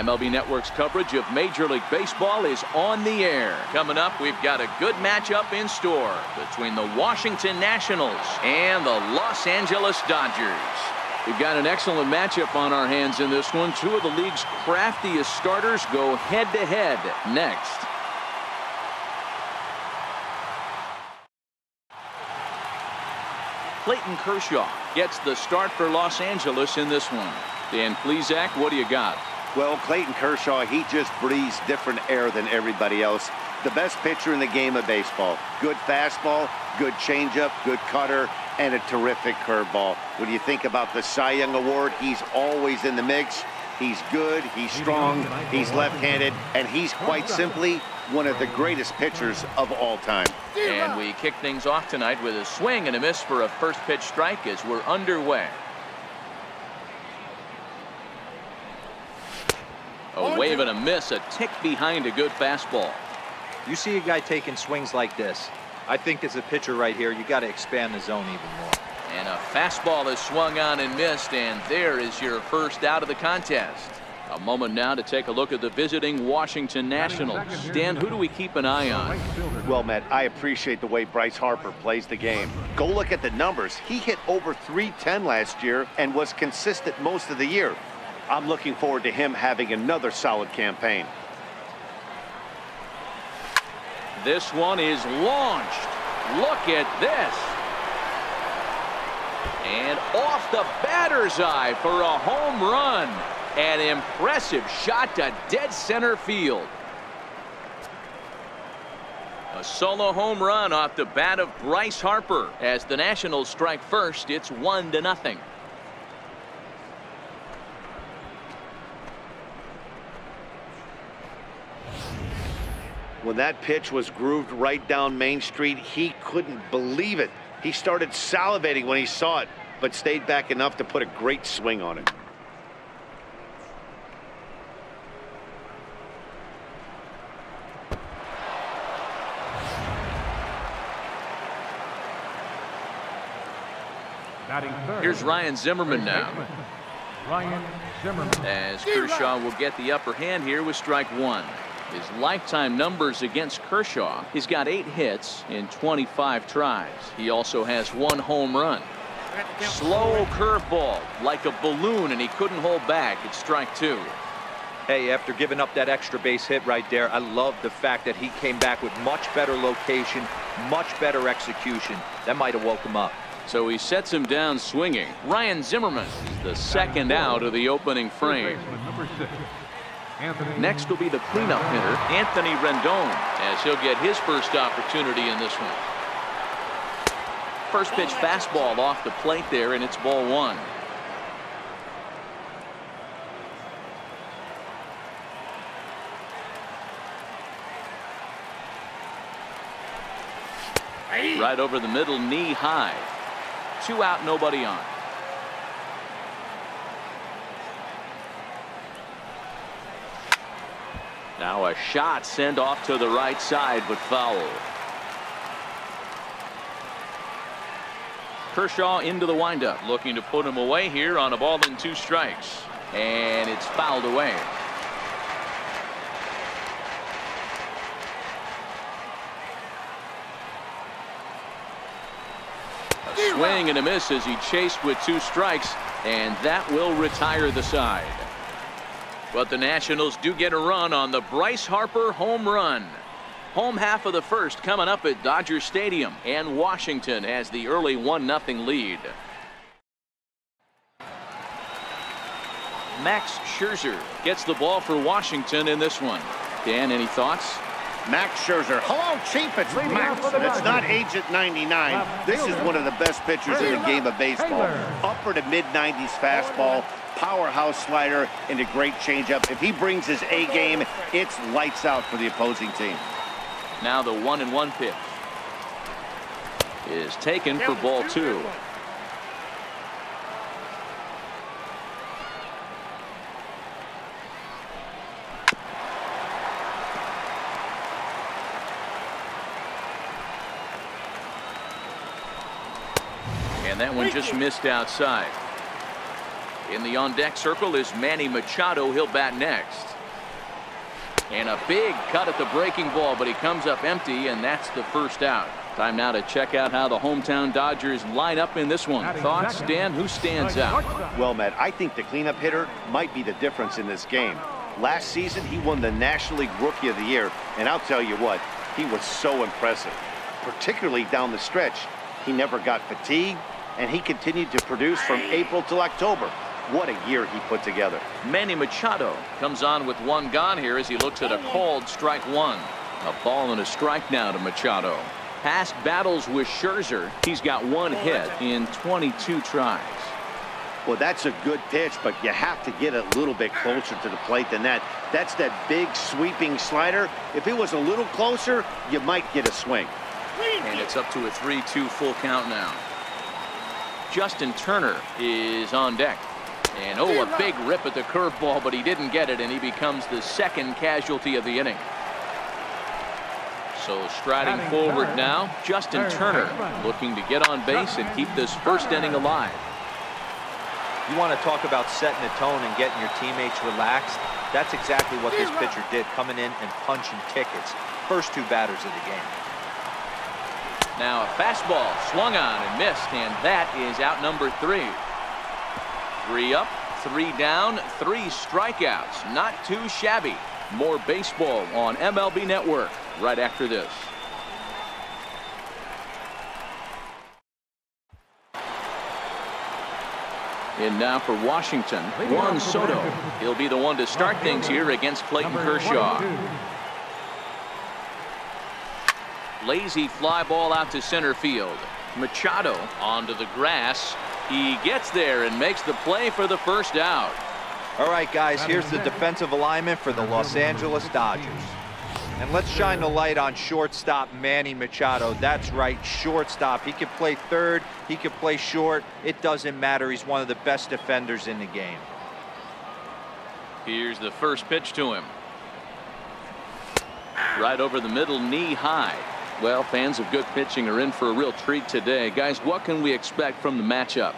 MLB Network's coverage of Major League Baseball is on the air. Coming up, we've got a good matchup in store between the Washington Nationals and the Los Angeles Dodgers. We've got an excellent matchup on our hands in this one. Two of the league's craftiest starters go head-to-head -head next. Clayton Kershaw gets the start for Los Angeles in this one. Dan Plesac, what do you got? Well, Clayton Kershaw, he just breathes different air than everybody else. The best pitcher in the game of baseball. Good fastball, good changeup, good cutter, and a terrific curveball. When you think about the Cy Young Award, he's always in the mix. He's good, he's strong, he's left-handed, and he's quite simply one of the greatest pitchers of all time. And we kick things off tonight with a swing and a miss for a first pitch strike as we're underway. A wave and a miss, a tick behind a good fastball. You see a guy taking swings like this. I think as a pitcher right here, you got to expand the zone even more. And a fastball is swung on and missed, and there is your first out of the contest. A moment now to take a look at the visiting Washington Nationals. Dan, who do we keep an eye on? Well, Matt, I appreciate the way Bryce Harper plays the game. Go look at the numbers. He hit over 310 last year and was consistent most of the year. I'm looking forward to him having another solid campaign. This one is launched. Look at this. And off the batter's eye for a home run. An impressive shot to dead center field. A solo home run off the bat of Bryce Harper. As the Nationals strike first, it's one to nothing. When that pitch was grooved right down Main Street, he couldn't believe it. He started salivating when he saw it, but stayed back enough to put a great swing on it. Here's Ryan Zimmerman now. Ryan Zimmerman. As Kershaw will get the upper hand here with strike one. His lifetime numbers against Kershaw, he's got eight hits in 25 tries. He also has one home run. Slow curveball like a balloon and he couldn't hold back. It's strike two. Hey, after giving up that extra base hit right there, I love the fact that he came back with much better location, much better execution. That might have woke him up. So he sets him down swinging. Ryan Zimmerman is the second out of the opening frame. Next will be the cleanup hitter, Anthony Rendon, as he'll get his first opportunity in this one. First pitch fastball off the plate there, and it's ball one. Right over the middle, knee high. Two out, nobody on. Now a shot sent off to the right side, but foul. Kershaw into the windup, looking to put him away here on a ball in two strikes. And it's fouled away. A swing and a miss as he chased with two strikes, and that will retire the side. But the Nationals do get a run on the Bryce Harper home run. Home half of the first coming up at Dodger Stadium, and Washington has the early 1-0 lead. Max Scherzer gets the ball for Washington in this one. Dan, any thoughts? Max Scherzer. Hello, Chief. It's Max. It's not Agent 99. This is one of the best pitchers in the game of baseball. Upper to mid-90s fastball, powerhouse slider, and a great changeup. If he brings his A game, it's lights out for the opposing team. Now the one and one pitch is taken for ball two. And that one just missed outside. In the on-deck circle is Manny Machado. He'll bat next. And a big cut at the breaking ball, but he comes up empty, and that's the first out. Time now to check out how the hometown Dodgers line up in this one. Thoughts, Dan? Who stands out? Well, Matt, I think the cleanup hitter might be the difference in this game. Last season, he won the National League Rookie of the Year, and I'll tell you what, he was so impressive, particularly down the stretch. He never got fatigued, and he continued to produce from April till October. What a year he put together. Manny Machado comes on with one gone here as he looks at a called strike one. A ball and a strike now to Machado. Past battles with Scherzer, he's got one hit in 22 tries. Well, that's a good pitch, but you have to get a little bit closer to the plate than that. That's that big sweeping slider. If it was a little closer, you might get a swing. And it's up to a 3-2 full count now. Justin Turner is on deck. And oh, a big rip at the curveball, but he didn't get it, and he becomes the second casualty of the inning. So striding forward now, Justin Turner looking to get on base and keep this first inning alive. You want to talk about setting the tone and getting your teammates relaxed? That's exactly what this pitcher did, coming in and punching tickets. First two batters of the game. Now a fastball swung on and missed, and that is out number three. Three up, three down, three strikeouts. Not too shabby. More baseball on MLB Network right after this. And now for Washington, Juan Soto. He'll be the one to start things here against Clayton Kershaw. Lazy fly ball out to center field. Machado onto the grass. He gets there and makes the play for the first out. All right, guys, here's the defensive alignment for the Los Angeles Dodgers. And let's shine the light on shortstop Manny Machado. That's right, shortstop. He can play third, he can play short. It doesn't matter. He's one of the best defenders in the game. Here's the first pitch to him. Right over the middle, knee high. Well, fans of good pitching are in for a real treat today. Guys, what can we expect from the matchup?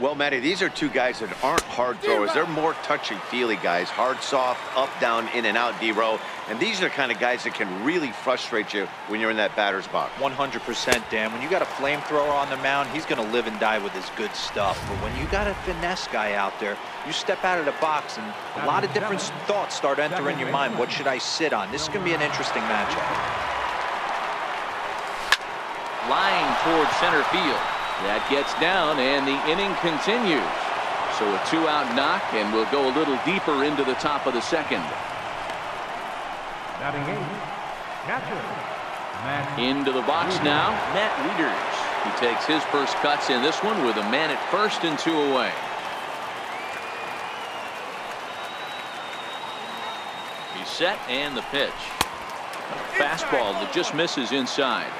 Well, Matty, these are two guys that aren't hard throwers. They're more touchy-feely guys. Hard, soft, up, down, in and out, D-row. And these are the kind of guys that can really frustrate you when you're in that batter's box. 100%, Dan. When you got a flamethrower on the mound, he's going to live and die with his good stuff. But when you got a finesse guy out there, you step out of the box and a lot of different thoughts start entering your mind. What should I sit on? This is going to be an interesting matchup. Line toward center field. That gets down, and the inning continues. So a two-out knock, and we'll go a little deeper into the top of the second. Into the box now, Matt Wieters. He takes his first cuts in this one with a man at first and two away. He's set, and the pitch. A fastball that just misses inside.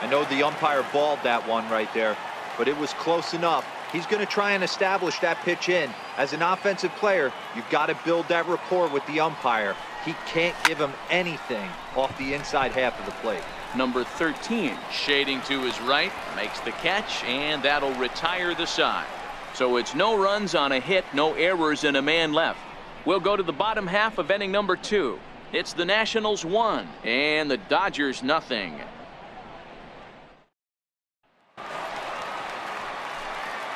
I know the umpire balled that one right there, but it was close enough. He's going to try and establish that pitch in. As an offensive player, you've got to build that rapport with the umpire. He can't give him anything off the inside half of the plate. Number 13 shading to his right makes the catch and that'll retire the side. So it's no runs on a hit, no errors and a man left. We'll go to the bottom half of inning number two. It's the Nationals one and the Dodgers nothing.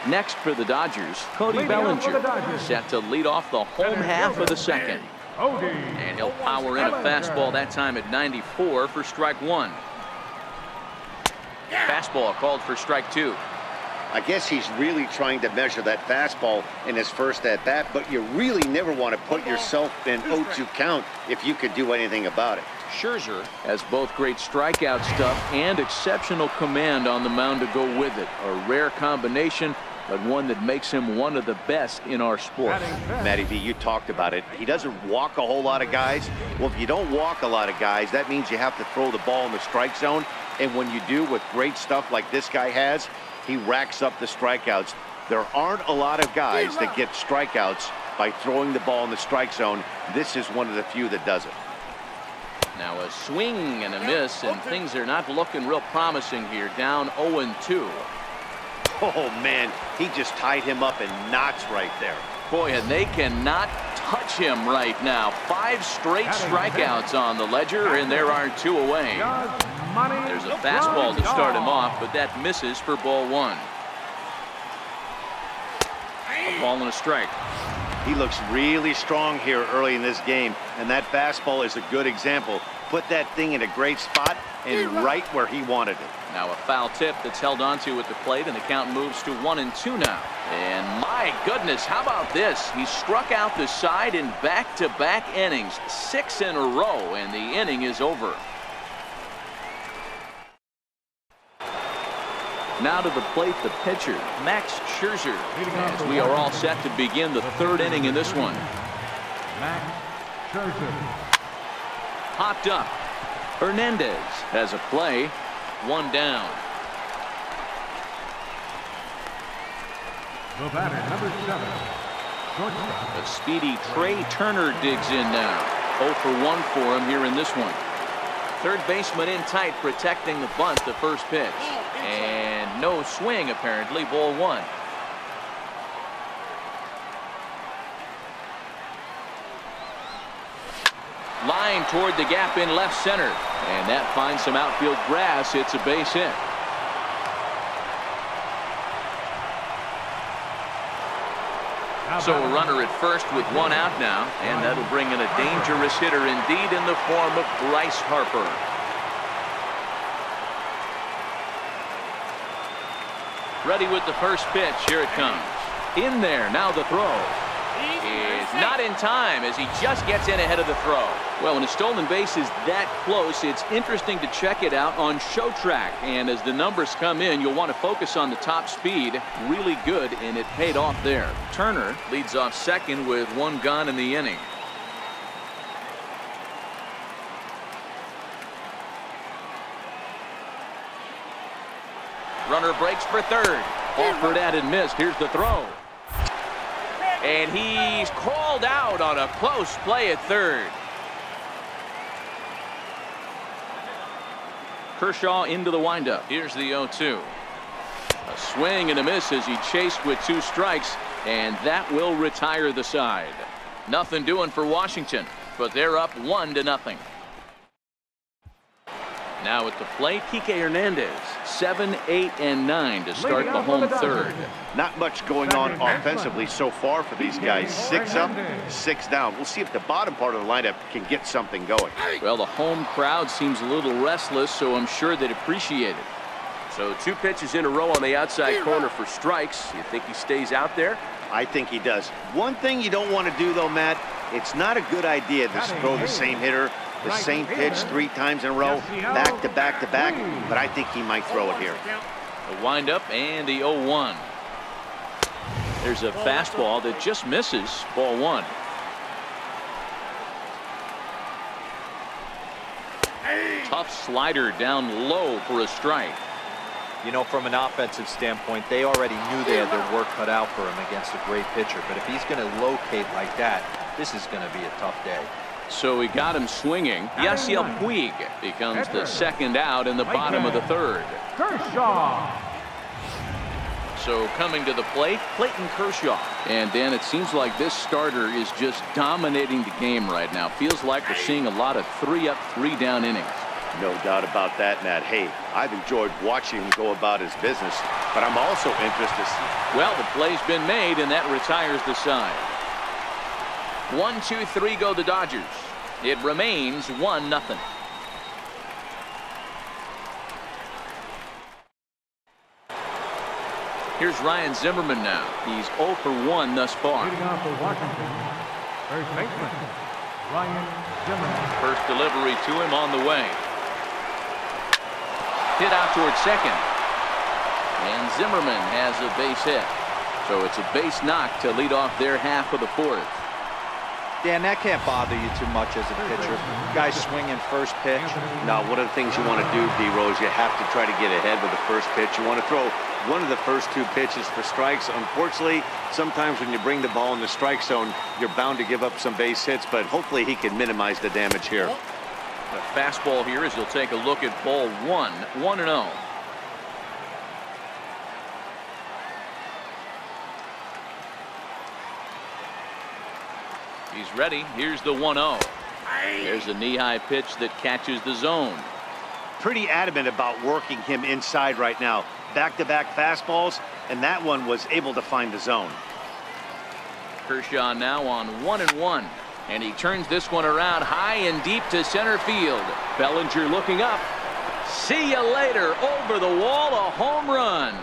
Next for the Dodgers, Cody Bellinger Dodgers. set to lead off the home half of the second. And he'll power in a fastball that time at 94 for strike one. Fastball called for strike two. I guess he's really trying to measure that fastball in his first at bat, but you really never want to put yourself in 0-2 count if you could do anything about it. Scherzer has both great strikeout stuff and exceptional command on the mound to go with it. A rare combination but one that makes him one of the best in our sport. Matty V, you talked about it. He doesn't walk a whole lot of guys. Well, if you don't walk a lot of guys, that means you have to throw the ball in the strike zone. And when you do with great stuff like this guy has, he racks up the strikeouts. There aren't a lot of guys that get strikeouts by throwing the ball in the strike zone. This is one of the few that does it. Now a swing and a miss, and things are not looking real promising here. Down 0-2. Oh, man, he just tied him up in knots right there. Boy, and they cannot touch him right now. Five straight strikeouts on the ledger, and there are two away. There's a fastball to start him off, but that misses for ball one. A ball and a strike. He looks really strong here early in this game, and that fastball is a good example. Put that thing in a great spot and right where he wanted it. Now a foul tip that's held onto at the plate, and the count moves to one and two now. And my goodness, how about this? He struck out the side in back-to-back -back innings, six in a row, and the inning is over. Now to the plate, the pitcher, Max Scherzer, as we are all set to begin the third inning in this one. Max Scherzer. Hopped up. Hernandez has a play. One down. The batter, number seven, shortstop. A speedy Trea Turner digs in now. 0 for 1 for him here in this one. Third baseman in tight protecting the bunt the first pitch. Oh, and no swing apparently ball one. Line toward the gap in left center. And that finds some outfield grass. It's a base hit. So a runner at first with one out now, and that'll bring in a dangerous hitter indeed in the form of Bryce Harper. Ready with the first pitch. Here it comes. In there. Now the throw. Is not in time as he just gets in ahead of the throw. Well, when a stolen base is that close, it's interesting to check it out on show track. And as the numbers come in, you'll want to focus on the top speed. Really good, and it paid off there. Turner leads off second with one gone in the inning. Runner breaks for third. Offered at and missed. Here's the throw. And he's called out on a close play at third. Kershaw into the windup. Here's the 0-2. A swing and a miss as he chased with two strikes, and that will retire the side. Nothing doing for Washington, but they're up one to nothing. Now at the plate, Kike Hernandez, 7, 8, and 9 to start the home third. Not much going on offensively so far for these guys. Six up, six down. We'll see if the bottom part of the lineup can get something going. Well, the home crowd seems a little restless, so I'm sure they'd appreciate it. So two pitches in a row on the outside corner for strikes. You think he stays out there? I think he does. One thing you don't want to do, though, Matt, it's not a good idea to throw the same hitter the same pitch three times in a row, back to back to back, but I think he might throw it here. The windup and the 0-1. There's a fastball that just misses ball one. Tough slider down low for a strike. You know, from an offensive standpoint, they already knew they had their work cut out for him against a great pitcher. But if he's going to locate like that, this is going to be a tough day. So he got him swinging. Yasiel Puig becomes the second out in the bottom of the third. Kershaw. So coming to the plate, Clayton Kershaw. And Dan, it seems like this starter is just dominating the game right now. Feels like we're seeing a lot of three up, three down innings. No doubt about that, Matt. Hey, I've enjoyed watching him go about his business, but I'm also interested. Well, the play's been made, and that retires the side. One, two, three go the Dodgers. It remains one nothing. Here's Ryan Zimmerman now. He's 0 for 1 thus far. Leading off for Washington, first baseman, Ryan Zimmerman. First delivery to him on the way. Hit out towards second. And Zimmerman has a base hit. So it's a base knock to lead off their half of the fourth. Dan, that can't bother you too much as a pitcher. Guys swinging first pitch. Now, one of the things you want to do, D-Rose, you have to try to get ahead with the first pitch. You want to throw one of the first two pitches for strikes. Unfortunately, sometimes when you bring the ball in the strike zone, you're bound to give up some base hits, but hopefully he can minimize the damage here. The fastball here as you'll take a look at ball one, 1 He's ready. Here's the 1-0. There's a knee-high pitch that catches the zone. Pretty adamant about working him inside right now. Back-to-back -back fastballs, and that one was able to find the zone. Kershaw now on one and one. And he turns this one around high and deep to center field. Bellinger looking up. See you later. Over the wall, a home run.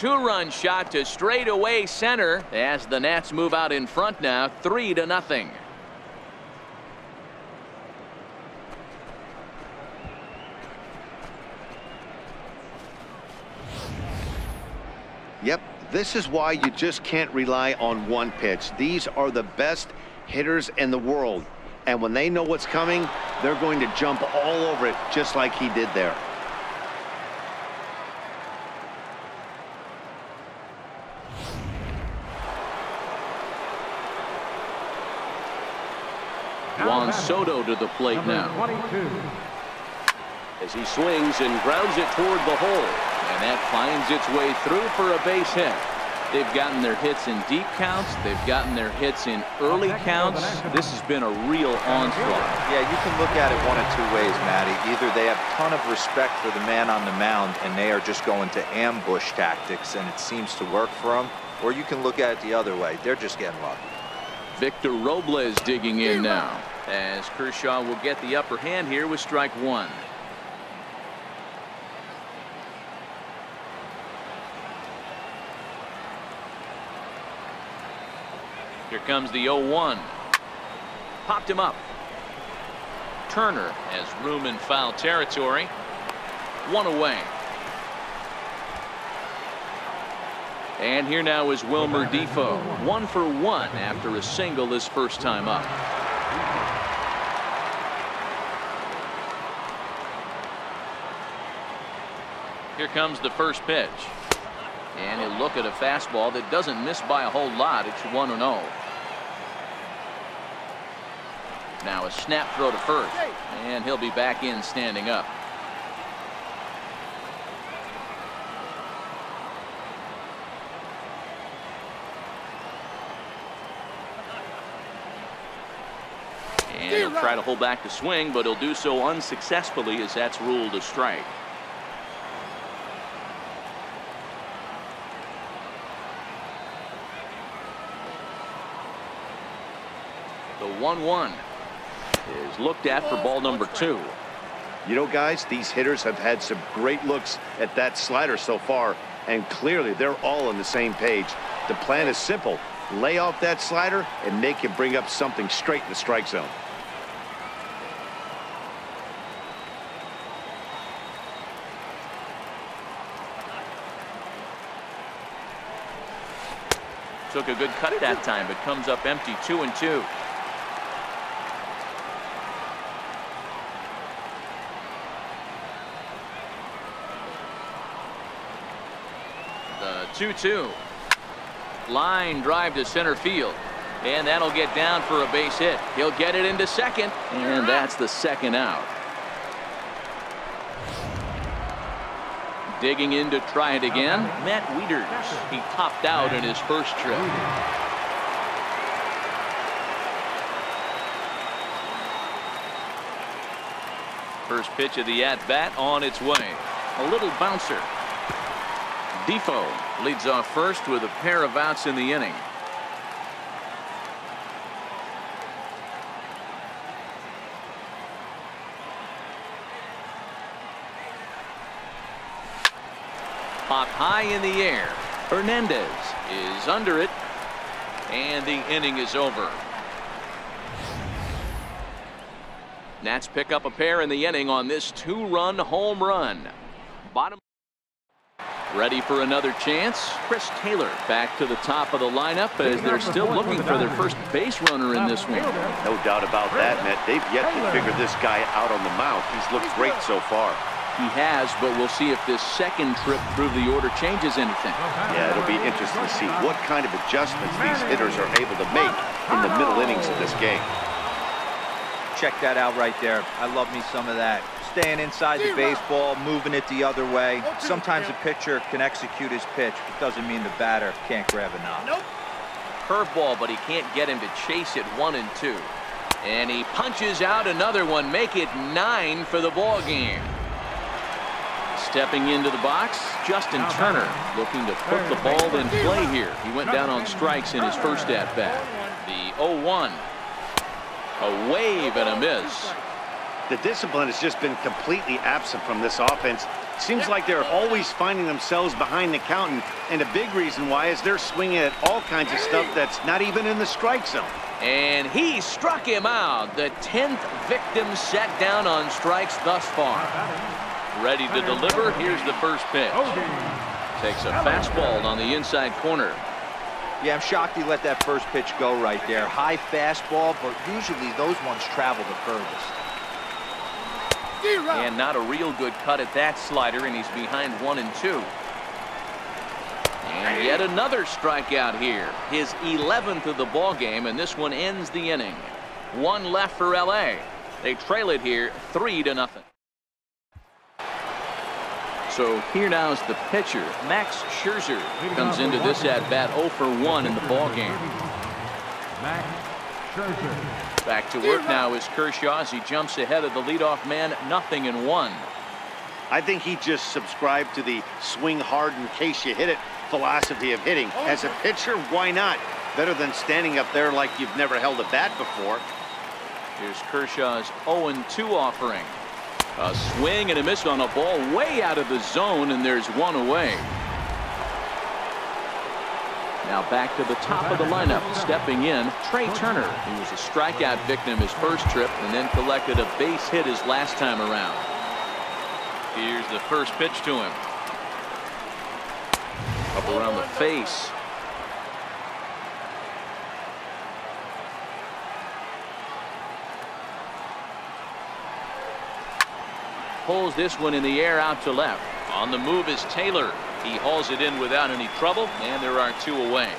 Two-run shot to straightaway center as the Nats move out in front now, three to nothing. Yep, this is why you just can't rely on one pitch. These are the best hitters in the world. And when they know what's coming, they're going to jump all over it just like he did there. Juan Soto to the plate now. As he swings and grounds it toward the hole. And that finds its way through for a base hit. They've gotten their hits in deep counts. They've gotten their hits in early counts. This has been a real onslaught. Yeah, you can look at it one of two ways, Matty. Either they have a ton of respect for the man on the mound and they are just going to ambush tactics and it seems to work for them. Or you can look at it the other way. They're just getting lucky. Victor Robles digging in now as Kershaw will get the upper hand here with strike one. Here comes the 0-1. Popped him up. Turner has room in foul territory. One away. And here now is Wilmer Difo. One for one after a single this first time up. Here comes the first pitch. And he'll look at a fastball that doesn't miss by a whole lot. It's 1 0. Now a snap throw to first. And he'll be back in standing up. And he'll try to hold back the swing, but he'll do so unsuccessfully as that's ruled a strike. 1-1 is looked at for ball number two. You know, guys, these hitters have had some great looks at that slider so far, and clearly they're all on the same page. The plan is simple. Lay off that slider and make him bring up something straight in the strike zone. Took a good cut that time, but comes up empty two and two. The 2-2. Line drive to center field. And that'll get down for a base hit. He'll get it into second. And that's the second out. Digging in to try it again. Matt Wieters. He topped out in his first trip. First pitch of the at-bat on its way. A little bouncer. Difo leads off first with a pair of outs in the inning. Popped high in the air. Hernandez is under it. And the inning is over. Nats pick up a pair in the inning on this two-run home run. Bottom. Ready for another chance. Chris Taylor back to the top of the lineup as they're still looking for their first base runner in this one. No doubt about that, Matt. They've yet to figure this guy out on the mound. He's looked great so far. He has, but we'll see if this second trip through the order changes anything. Yeah, it'll be interesting to see what kind of adjustments these hitters are able to make in the middle innings of this game. Check that out right there. I love me some of that. Staying inside the baseball, moving it the other way. Sometimes a pitcher can execute his pitch, but doesn't mean the batter can't grab a knob. Nope. Curveball, but he can't get him to chase it one and two. And he punches out another one, make it nine for the ball game. Stepping into the box, Justin Turner looking to put the ball in play here. He went down on strikes in his first at bat. The 0-1. A wave and a miss. The discipline has just been completely absent from this offense. Seems like they're always finding themselves behind the count, and a big reason why is they're swinging at all kinds of stuff that's not even in the strike zone. And he struck him out. The 10th victim set down on strikes thus far. Ready to deliver. Here's the first pitch. Takes a fastball on the inside corner. Yeah, I'm shocked he let that first pitch go right there. High fastball, but usually those ones travel the furthest. And not a real good cut at that slider, and he's behind one and two. And yet another strikeout here. His 11th of the ball game, and this one ends the inning. One left for L.A. They trail it here, three to nothing. So here now is the pitcher, Max Scherzer, comes into this at bat 0 for 1 in the ball game. Max Scherzer. Back to work now is Kershaw as he jumps ahead of the leadoff man, nothing in one. I think he just subscribed to the swing hard in case you hit it philosophy of hitting. As a pitcher, why not? Better than standing up there like you've never held a bat before. Here's Kershaw's 0-2 offering. A swing and a miss on a ball way out of the zone, and there's one away. Now back to the top of the lineup, stepping in, Trea Turner, He was a strikeout victim his first trip and then collected a base hit his last time around. Here's the first pitch to him. Up around the face. Pulls this one in the air out to left. On the move is Taylor. He hauls it in without any trouble, and there are two away.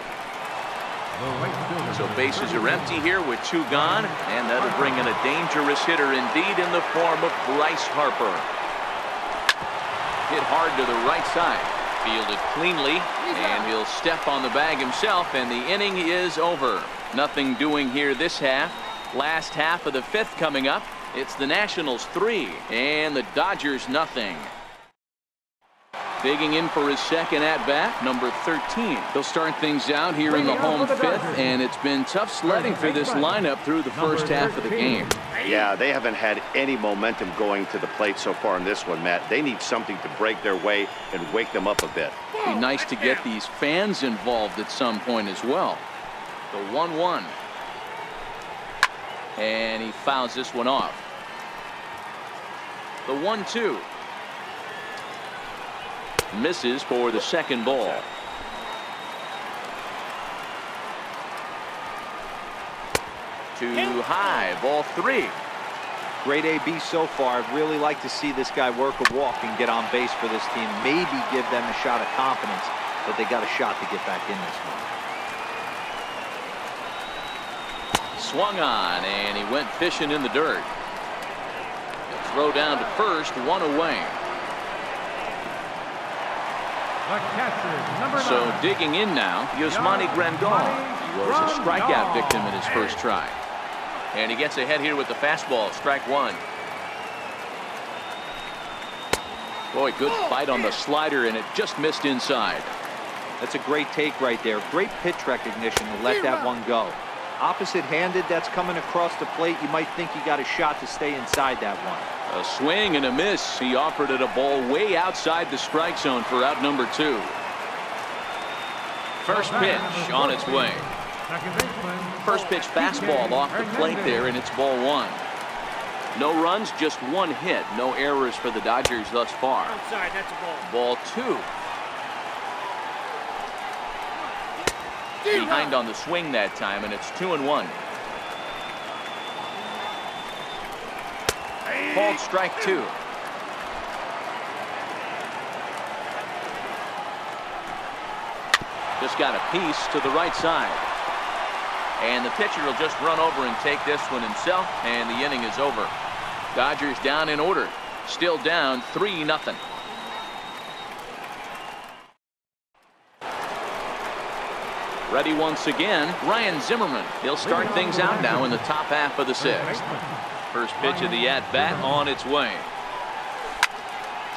So bases are empty here with two gone, and that'll bring in a dangerous hitter indeed in the form of Bryce Harper. Hit hard to the right side. Fielded cleanly, and he'll step on the bag himself, and the inning is over. Nothing doing here this half. Last half of the fifth coming up. It's the Nationals three, and the Dodgers nothing. Digging in for his second at-bat, number 13. He'll start things out here in the home fifth, and it's been tough sledding for this lineup through the first half of the game. Yeah, they haven't had any momentum going to the plate so far in this one, Matt. They need something to break their way and wake them up a bit. Be nice to get these fans involved at some point as well. The 1-1. And he fouls this one off. The 1-2 misses for the second ball. Too high, ball three. Great AB so far. I'd really like to see this guy work a walk and get on base for this team. Maybe give them a shot of confidence that they got a shot to get back in this one. Swung on, and he went fishing in the dirt. Throw down to first, one away. So digging in now, Yasmani Grandal. He was a strikeout victim in his first try. And he gets ahead here with the fastball, strike one. Boy, good fight on the slider, and it just missed inside. That's a great take right there. Great pitch recognition to let that one go. Opposite-handed, that's coming across the plate. You might think you got a shot to stay inside that one. A swing and a miss. He offered it a ball way outside the strike zone for out number two. First pitch on its way. First pitch fastball off the plate there, and it's ball one. No runs, just one hit. No errors for the Dodgers thus far. Outside, that's a ball. Ball two. Behind on the swing that time, and it's two and one. Called strike two. Just got a piece to the right side. And the pitcher will just run over and take this one himself, and the inning is over. Dodgers down in order. Still down 3 nothing. Ready once again, Ryan Zimmerman. He'll start things out now in the top half of the sixth. First pitch of the at-bat on its way.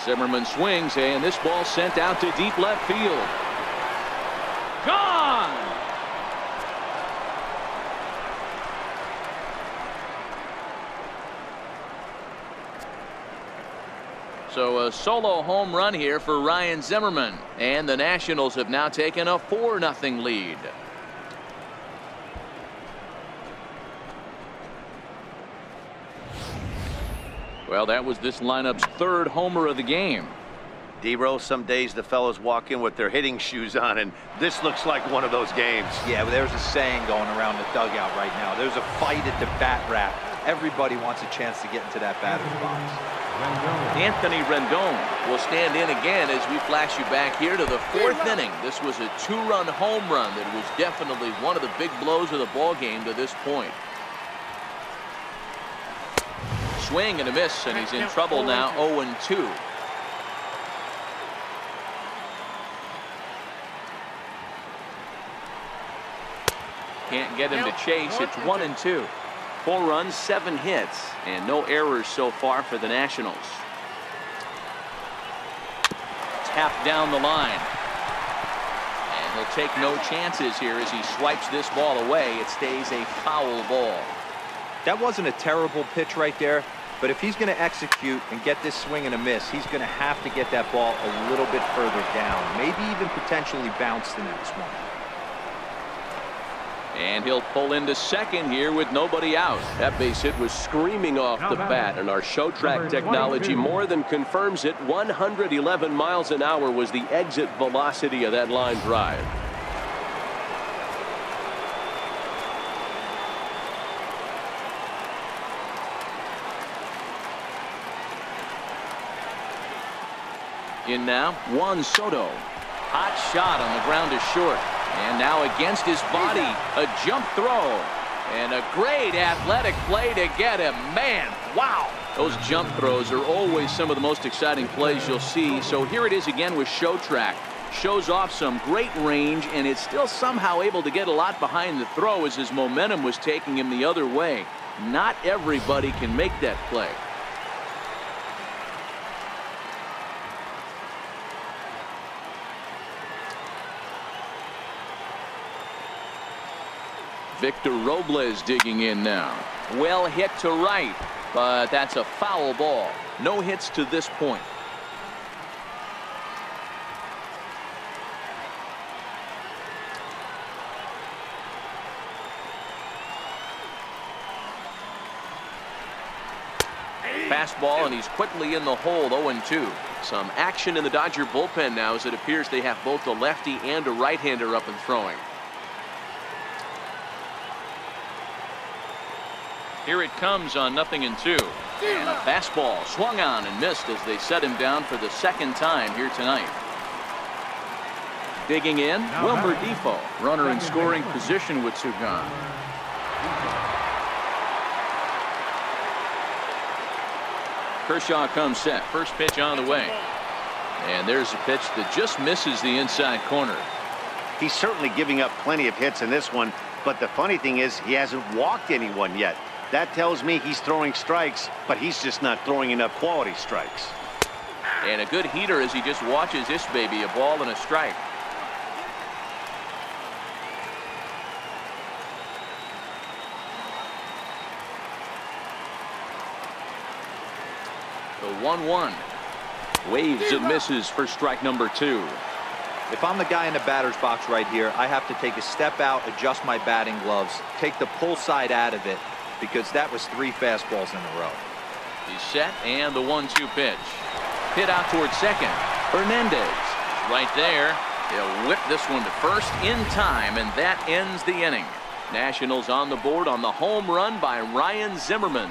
Zimmerman swings, and this ball sent out to deep left field. Gone! So a solo home run here for Ryan Zimmerman. And the Nationals have now taken a 4-0 lead. Well, that was this lineup's third homer of the game. Dero, some days the fellows walk in with their hitting shoes on, and this looks like one of those games. Yeah, well, there's a saying going around the dugout right now. There's a fight at the bat rack. Everybody wants a chance to get into that batter's box. Anthony Rendon will stand in again as we flash you back here to the fourth inning. This was a two-run home run that was definitely one of the big blows of the ball game to this point. Swing and a miss, and he's in trouble now 0-2. Can't get him to chase. It's 1 and 2. Four runs, seven hits, and no errors so far for the Nationals. Tap down the line. And he'll take no chances here as he swipes this ball away. It stays a foul ball. That wasn't a terrible pitch right there, but if he's going to execute and get this swing and a miss, he's going to have to get that ball a little bit further down, maybe even potentially bounce the next one. And he'll pull into second here with nobody out. That base hit was screaming off the bat, and our show track technology more than confirms it. 111 miles an hour was the exit velocity of that line drive. In now, Juan Soto. Hot shot on the ground is short. And now against his body, a jump throw. And a great athletic play to get him. Man, wow. Those jump throws are always some of the most exciting plays you'll see. So here it is again with Show Track. Shows off some great range, and it's still somehow able to get a lot behind the throw as his momentum was taking him the other way. Not everybody can make that play. Victor Robles digging in now. Well hit to right, but that's a foul ball. No hits to this point. Fastball, and he's quickly in the hole, 0-2. Some action in the Dodger bullpen now as it appears they have both a lefty and a right-hander up and throwing. Here it comes on nothing and two. And a fastball swung on and missed as they set him down for the second time here tonight. Digging in, Wilmer Difo, runner in scoring position with two gone. Kershaw comes set. First pitch on the way. And there's a pitch that just misses the inside corner. He's certainly giving up plenty of hits in this one, but the funny thing is he hasn't walked anyone yet. That tells me he's throwing strikes, but he's just not throwing enough quality strikes. And a good heater as he just watches this baby, a ball and a strike. The 1-1. Waves and misses for strike number two. If I'm the guy in the batter's box right here, I have to take a step out, adjust my batting gloves, take the pull side out of it, because that was three fastballs in a row. He's set and the one-two pitch. Hit out towards second. Hernandez right there. He'll whip this one to first in time, and that ends the inning. Nationals on the board on the home run by Ryan Zimmerman.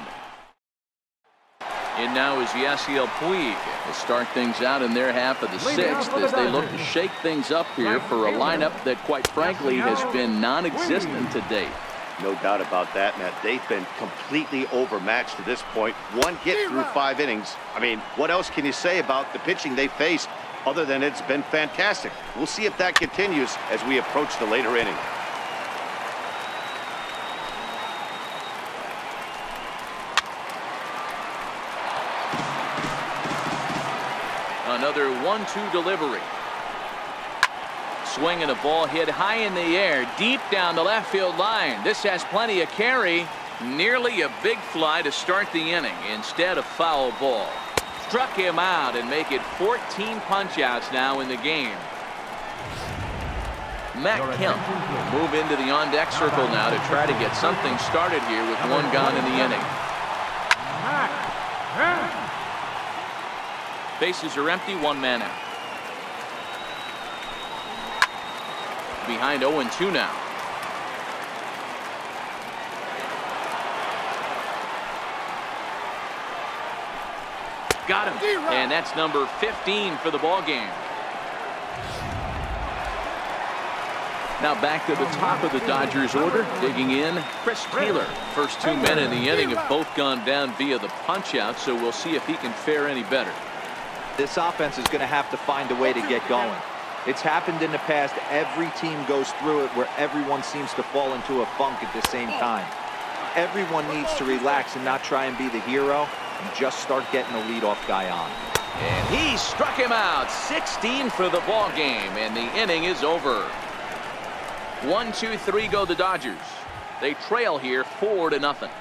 In now is Yasiel Puig. to start things out in their half of the sixth as they look to shake things up here for a lineup that, quite frankly, has been non-existent to date. No doubt about that, Matt. They've been completely overmatched to this point. One hit through five innings. I mean, what else can you say about the pitching they faced other than it's been fantastic? We'll see if that continues as we approach the later inning. Another 1-2 delivery. Swing and a ball hit high in the air, deep down the left field line. This has plenty of carry. Nearly a big fly to start the inning instead of foul ball. Struck him out and make it 14 punchouts now in the game. Matt Kemp will move into the on-deck circle now to try to get something started here with one gone in the inning. Bases are empty, one man out. Behind 0-2 now. Got him. And that's number 15 for the ball game. Now back to the top of the Dodgers order. Digging in, Chris Taylor. First two men in the inning have both gone down via the punch-out, so we'll see if he can fare any better. This offense is going to have to find a way to get going. It's happened in the past. Every team goes through it where everyone seems to fall into a funk at the same time. Everyone needs to relax and not try and be the hero and just start getting the leadoff guy on. And he struck him out. 16 for the ball game, and the inning is over. One, two, three go the Dodgers. They trail here four to nothing.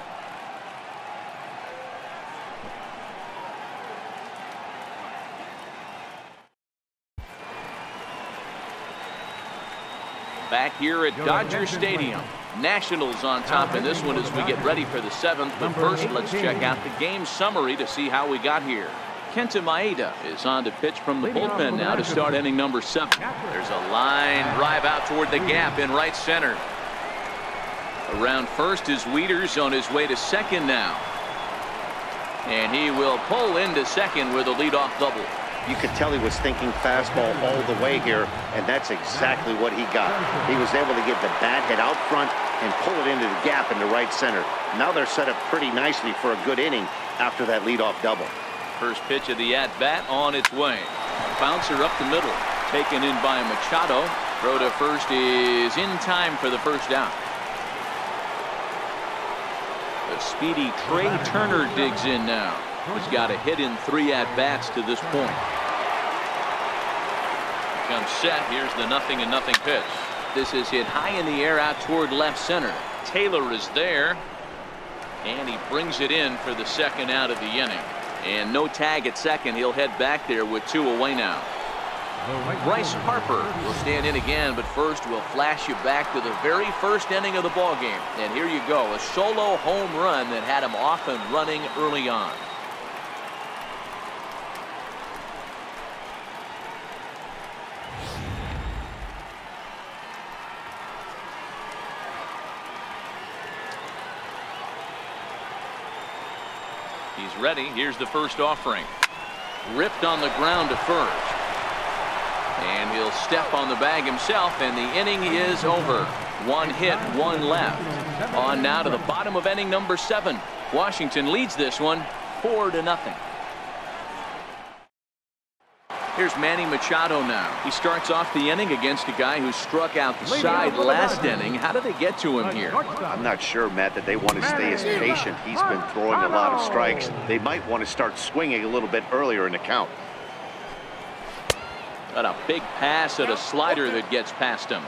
Back here at Dodger Stadium. Nationals on top in this one as we get ready for the seventh. But first, let's check out the game summary to see how we got here. Kenta Maeda is on to pitch from the bullpen now to start inning number seven. There's a line drive out toward the gap in right center. Around first is Wieters on his way to second now. And he will pull into second with a leadoff double. You could tell he was thinking fastball all the way here, and that's exactly what he got. He was able to get the bat head out front and pull it into the gap in the right center. Now they're set up pretty nicely for a good inning after that leadoff double. First pitch of the at-bat on its way. Bouncer up the middle. Taken in by Machado. Throw to first is in time for the first out. The speedy Trea Turner digs in now. He's got a hit in three at-bats to this point. Comes set. Here's the nothing and nothing pitch. This is hit high in the air out toward left center. Taylor is there. And he brings it in for the second out of the inning. And no tag at second. He'll head back there with two away now. Bryce Harper will stand in again, but first we'll flash you back to the very first inning of the ball game. And here you go, a solo home run that had him off and running early on. Ready. Here's the first offering. Ripped on the ground to first. And he'll step on the bag himself, and the inning is over. One hit, one left. On now to the bottom of inning number seven. Washington leads this one four to nothing. Here's Manny Machado now. He starts off the inning against a guy who struck out the side last inning. How do they get to him here? I'm not sure, Matt, that they want to stay as patient. He's been throwing a lot of strikes. They might want to start swinging a little bit earlier in the count. Got a big pass at a slider that gets past him.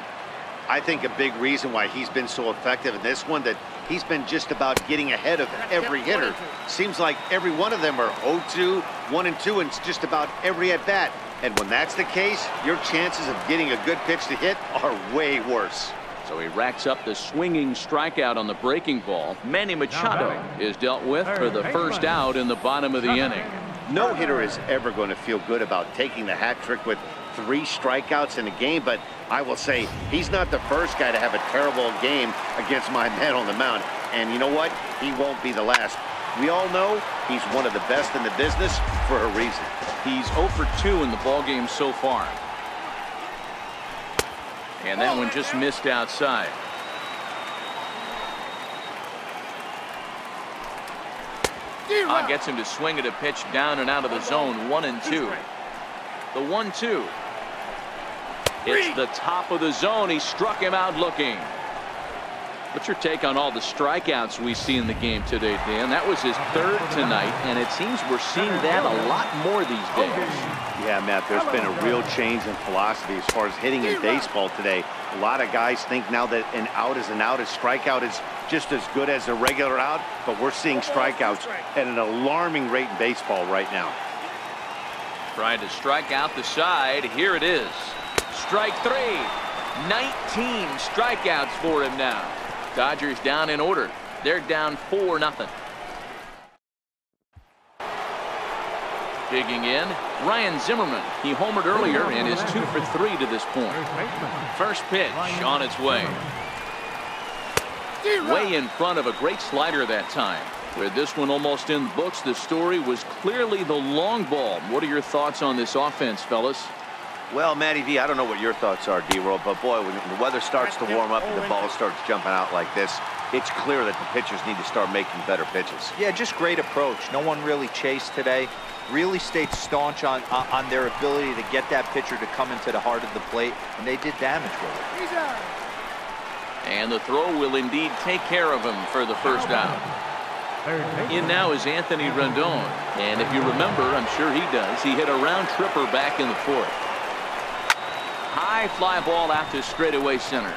I think a big reason why he's been so effective in this one that he's been just about getting ahead of every hitter. Seems like every one of them are 0-2, 1 and 2, and it's just about every at bat. And when that's the case, your chances of getting a good pitch to hit are way worse. So he racks up the swinging strikeout on the breaking ball. Manny Machado is dealt with for the first out in the bottom of the inning. No hitter is ever going to feel good about taking the hat trick with three strikeouts in a game, but I will say he's not the first guy to have a terrible game against my man on the mound. And you know what? He won't be the last. We all know he's one of the best in the business for a reason. He's 0 for 2 in the ballgame so far. And that one just missed outside. Uh, gets him to swing at a pitch down and out of the zone, one and two. The one two it's the top of the zone. He struck him out looking. What's your take on all the strikeouts we see in the game today, Dan? That was his third tonight, and it seems we're seeing that a lot more these days. Yeah, Matt, there's been a real change in philosophy as far as hitting in baseball today. A lot of guys think now that an out is an out, a strikeout is just as good as a regular out, but we're seeing strikeouts at an alarming rate in baseball right now. Trying to strike out the side. Here it is. Strike three. 19 strikeouts for him now. Dodgers down in order. They're down 4 nothing. Digging in, Ryan Zimmerman. He homered earlier and is 2 for 3 to this point. First pitch on its way. Way in front of a great slider that time. With this one almost in the books, the story was clearly the long ball. What are your thoughts on this offense, fellas? Well, Matty V, I don't know what your thoughts are, D-Roll, but boy, when the weather starts to warm up and the ball starts jumping out like this, it's clear that the pitchers need to start making better pitches. Yeah, just great approach. No one really chased today. Really stayed staunch on, uh, on their ability to get that pitcher to come into the heart of the plate, and they did damage with it. And the throw will indeed take care of him for the first out. In now is Anthony Rendon. And if you remember, I'm sure he does, he hit a round tripper back in the fourth. High fly ball out to straightaway center.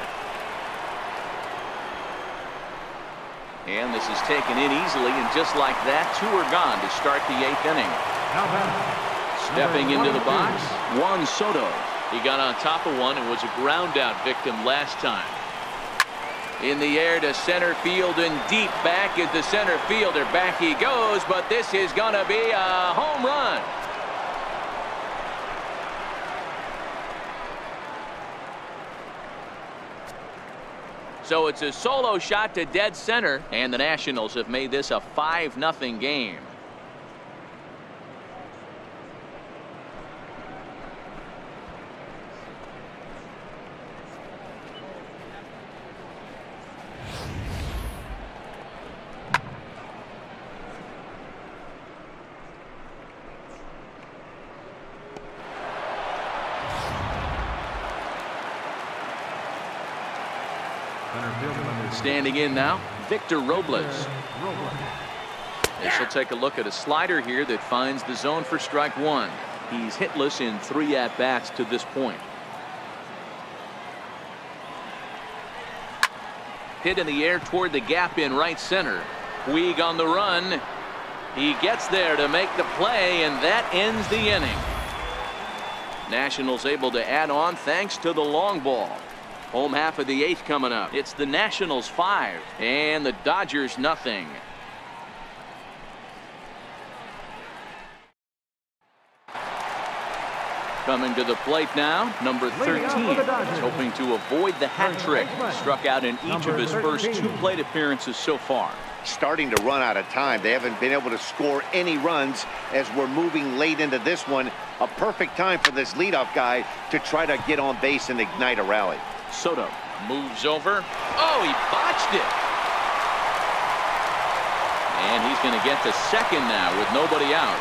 And this is taken in easily, and just like that, two are gone to start the eighth inning. Stepping into the box, Juan Soto. He got on top of one and was a ground out victim last time. In the air to center field and deep back is the center fielder. Back he goes, but this is going to be a home run. So it's a solo shot to dead center, and the Nationals have made this a 5-0 game. Standing in now, Victor Robles. This will take a look at a slider here that finds the zone for strike one. He's hitless in three at-bats to this point. Hit in the air toward the gap in right center. Puig on the run. He gets there to make the play, and that ends the inning. Nationals able to add on thanks to the long ball. Home half of the eighth coming up. It's the Nationals five and the Dodgers nothing. Coming to the plate now, number 13. He's hoping to avoid the hat trick. Struck out in each of his first two plate appearances so far. Starting to run out of time. They haven't been able to score any runs as we're moving late into this one. A perfect time for this leadoff guy to try to get on base and ignite a rally. Soto moves over. Oh, he botched it. And he's going to get to second now with nobody out.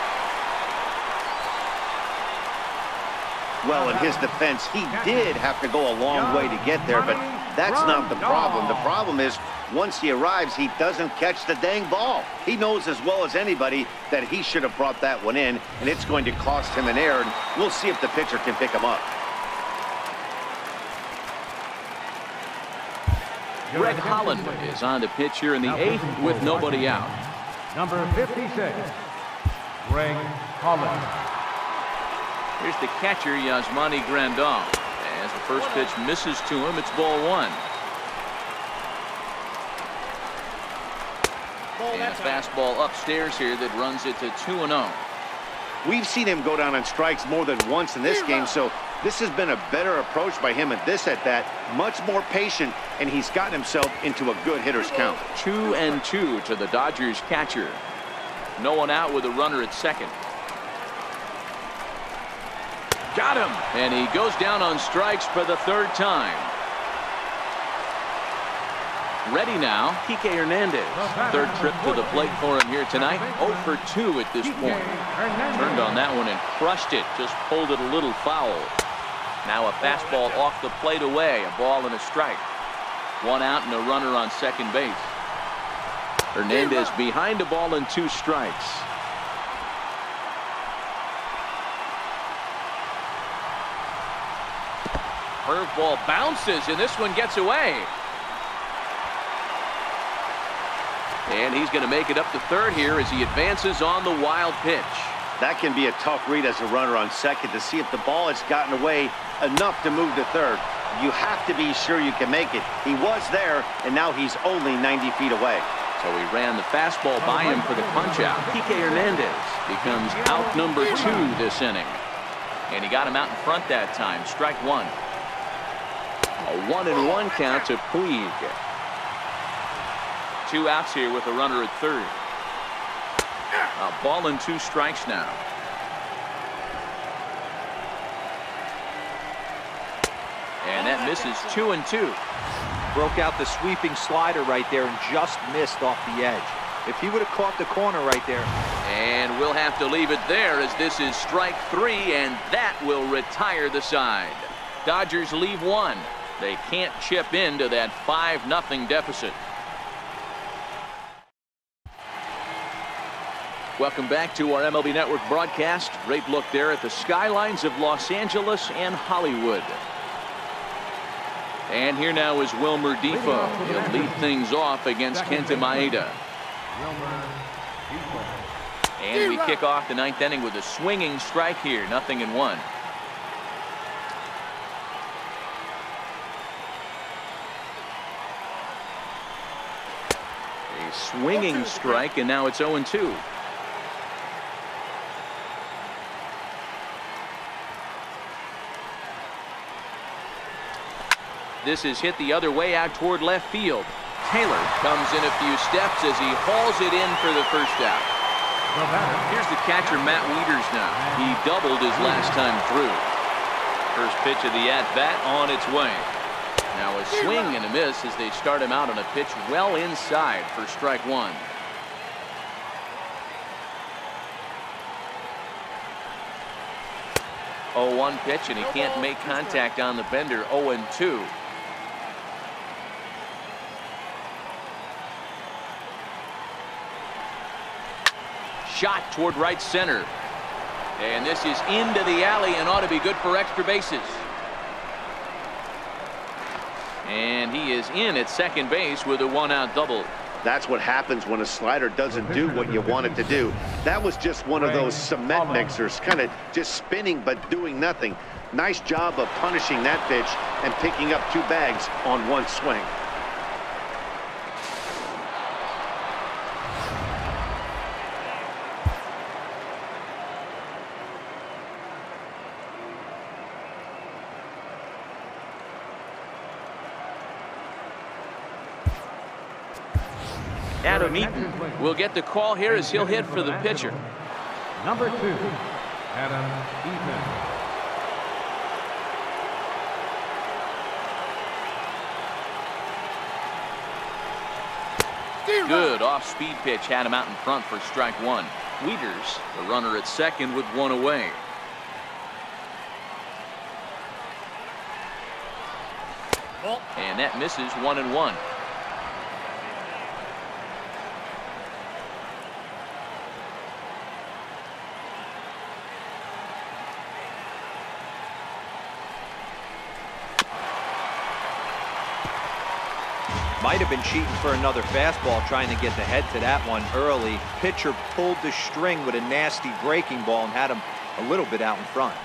Well, in his defense, he did have to go a long way to get there, but that's not the problem. The problem is once he arrives, he doesn't catch the dang ball. He knows as well as anybody that he should have brought that one in, and it's going to cost him an error, and we'll see if the pitcher can pick him up. Greg Holland is on to pitch here in the eighth with nobody out. Number 56, Greg Holland. Here's the catcher, Yasmani Grandal. As the first pitch misses to him, it's ball one. And a fastball upstairs here that runs it to 2 0. We've seen him go down on strikes more than once in this game, so this has been a better approach by him at this at that, much more patient, and he's gotten himself into a good hitter's count. Two and two to the Dodgers catcher. No one out with a runner at second. Got him, and he goes down on strikes for the third time. Ready now, Kike Hernandez. Third trip to the plate for him here tonight. 0 for 2 at this point. Turned on that one and crushed it. Just pulled it a little foul. Now a fastball off the plate away. A ball and a strike. One out and a runner on second base. Hernandez behind a ball and two strikes. Curveball bounces and this one gets away. And he's going to make it up to third here as he advances on the wild pitch. That can be a tough read as a runner on second to see if the ball has gotten away enough to move to third. You have to be sure you can make it. He was there, and now he's only 90 feet away. So he ran the fastball by him for the punch-out. Kike Hernandez becomes out number two this inning. And he got him out in front that time. Strike one. A one and one count to Puig. Two outs here with a runner at third. A ball and two strikes now. And that misses two and two. Broke out the sweeping slider right there and just missed off the edge. If he would have caught the corner right there. And we'll have to leave it there as this is strike three, and that will retire the side. Dodgers leave one. They can't chip into that 5-0 deficit. Welcome back to our MLB Network broadcast. Great look there at the skylines of Los Angeles and Hollywood. And here now is Wilmer Difo. He'll lead things off against Kenta Maeda. And we kick off the ninth inning with a swinging strike here. Nothing in one. A swinging strike, and now it's 0 This is hit the other way out toward left field. Taylor comes in a few steps as he hauls it in for the first out. Here's the catcher, Matt Wieters now. He doubled his last time through. First pitch of the at-bat on its way. Now a swing and a miss as they start him out on a pitch well inside for strike one. Oh, one pitch, and he can't make contact on the bender. 0 shot toward right center. And this is into the alley and ought to be good for extra bases. And he is in at second base with a one-out double. That's what happens when a slider doesn't do what you want it to do. That was just one of those cement mixers, kind of just spinning but doing nothing. Nice job of punishing that pitch and picking up two bags on one swing. Adam Eaton will get the call here as he'll hit for the pitcher. Number two, Adam Eaton. Good off-speed pitch had him out in front for strike one. Wieters, the runner at second with one away. And that misses one and one. Might have been cheating for another fastball trying to get the head to that one early. Pitcher pulled the string with a nasty breaking ball and had him a little bit out in front.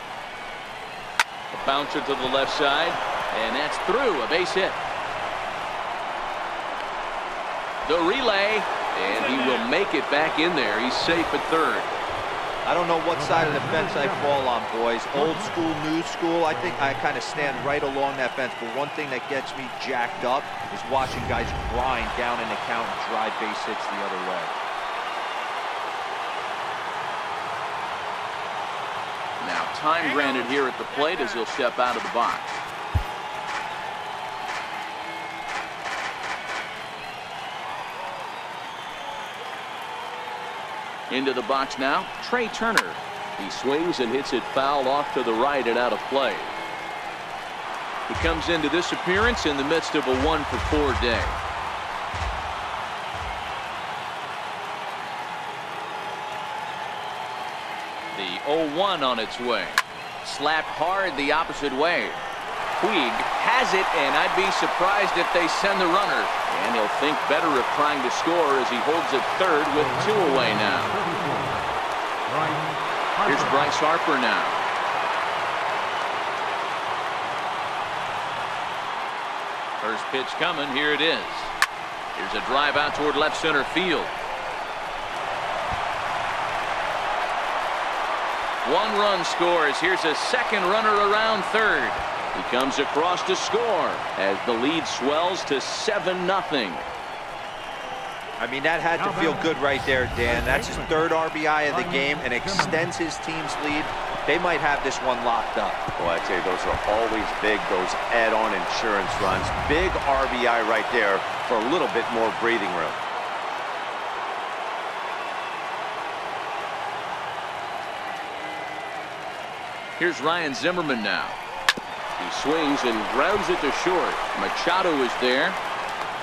A bouncer to the left side and that's through a base hit. The relay and he will make it back in there. He's safe at third. I don't know what side of the fence I fall on, boys. Old school, new school. I think I kind of stand right along that fence. But one thing that gets me jacked up is watching guys grind down in the count and drive base hits the other way. Now time granted here at the plate as he'll step out of the box. Into the box now, Trea Turner. He swings and hits it foul off to the right and out of play. He comes into this appearance in the midst of a one for four day. The 0-1 on its way. Slapped hard the opposite way. Puig has it, and I'd be surprised if they send the runner. And he'll think better of trying to score as he holds it third with two away now. Here's Bryce Harper now. First pitch coming. Here it is. Here's a drive out toward left center field. One run scores. Here's a second runner around third. He comes across to score as the lead swells to 7 nothing. I mean, that had to feel good right there, Dan. That's his third RBI of the game and extends his team's lead. They might have this one locked up. Well, I tell you, those are always big, those add-on insurance runs. Big RBI right there for a little bit more breathing room. Here's Ryan Zimmerman now. He swings and grounds it to short. Machado is there.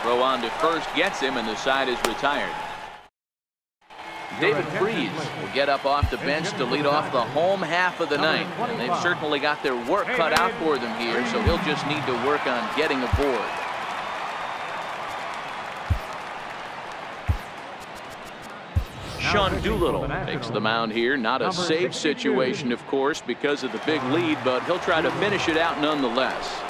Throw on to first gets him and the side is retired. David Freese will get up off the bench to lead off the home half of the ninth. And they've certainly got their work cut out for them here, so he'll just need to work on getting aboard. Sean Doolittle takes the mound here. Not a safe situation, of course, because of the big lead, but he'll try to finish it out nonetheless.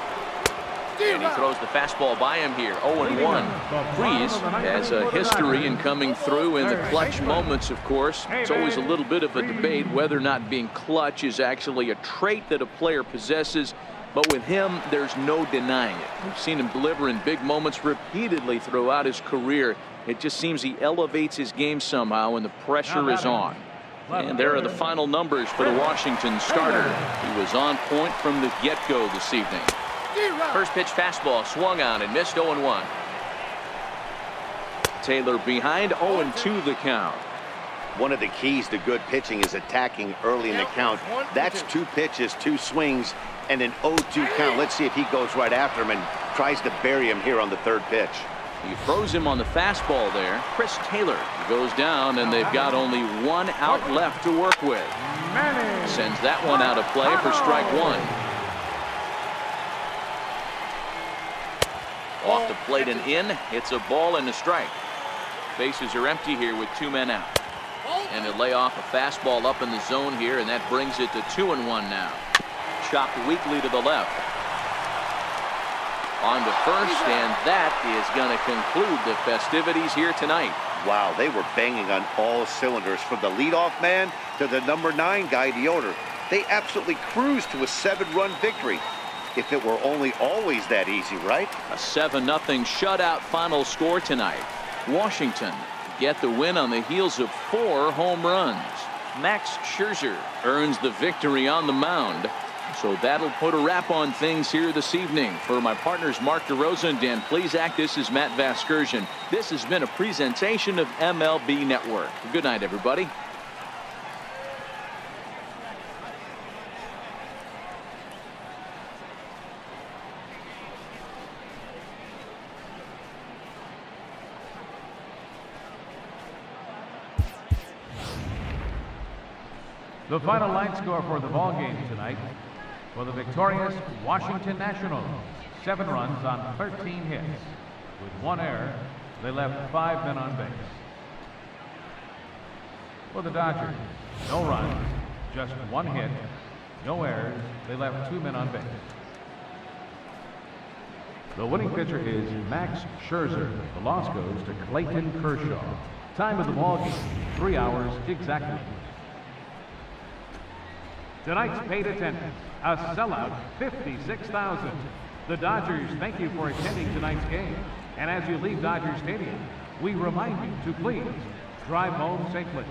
And he throws the fastball by him here. 0-1. Freese has a history in coming through in the clutch moments, of course. It's always a little bit of a debate whether or not being clutch is actually a trait that a player possesses. But with him, there's no denying it. We've seen him deliver in big moments repeatedly throughout his career. It just seems he elevates his game somehow when the pressure is on. And there are the final numbers for the Washington starter. He was on point from the get-go this evening. First pitch fastball swung on and missed 0-1. Taylor behind 0-2 the count. One of the keys to good pitching is attacking early in the count. That's two pitches, two swings, and an 0-2 count. Let's see if he goes right after him and tries to bury him here on the third pitch. He throws him on the fastball there. Chris Taylor goes down, and they've got only one out left to work with. Sends that one out of play for strike one. Off the plate and in. It's a ball and a strike. Bases are empty here with two men out. And they lay off a fastball up in the zone here, and that brings it to two and one now. Chopped weakly to the left. On to first, and that is going to conclude the festivities here tonight. Wow, they were banging on all cylinders from the leadoff man to the number nine guy, the owner. They absolutely cruised to a seven-run victory. If it were only always that easy, right? A 7-0 shutout final score tonight. Washington get the win on the heels of four home runs. Max Scherzer earns the victory on the mound. So that'll put a wrap on things here this evening. For my partners Mark DeRosa and Dan Plesac, this is Matt Vasgersian. This has been a presentation of MLB Network. Good night, everybody. The final line score for the ball game tonight for the victorious Washington Nationals. Seven runs on 13 hits. With one error, they left five men on base. For the Dodgers, no runs, just one hit, no errors, they left two men on base. The winning pitcher is Max Scherzer. The loss goes to Clayton Kershaw. Time of the ball game, three hours exactly. Tonight's paid attendance, a sellout, 56,000. The Dodgers thank you for attending tonight's game. And as you leave Dodger Stadium, we remind you to please drive home safely.